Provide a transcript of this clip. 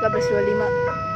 1325